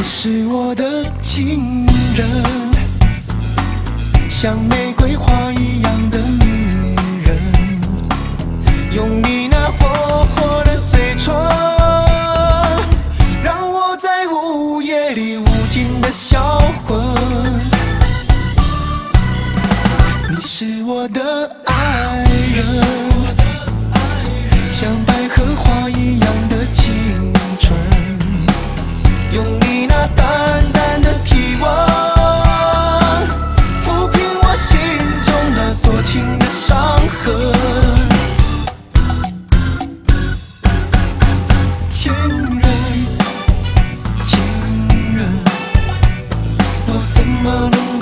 你是我的情人，像玫瑰花一样的女人，用你那火火的嘴唇，让我在午夜里无尽的销魂。你是我的爱人，我怎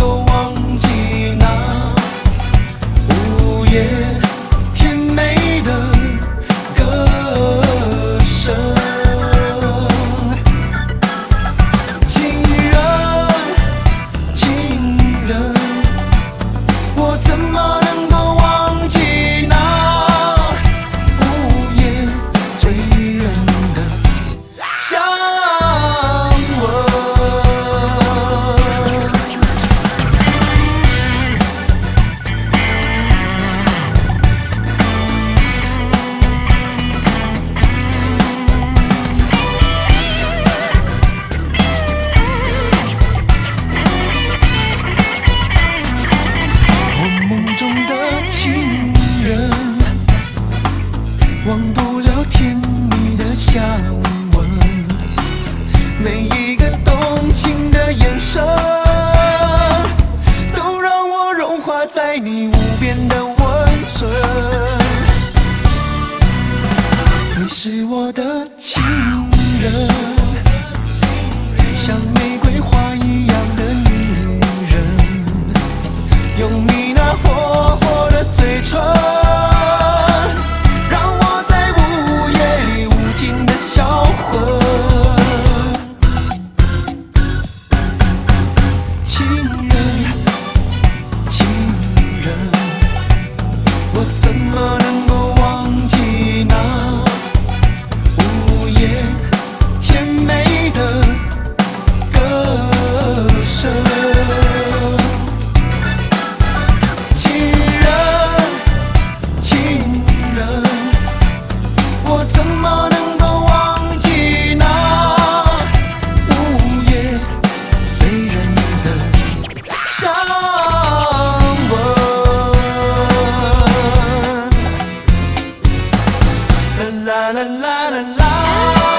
是我的情人。la la la la.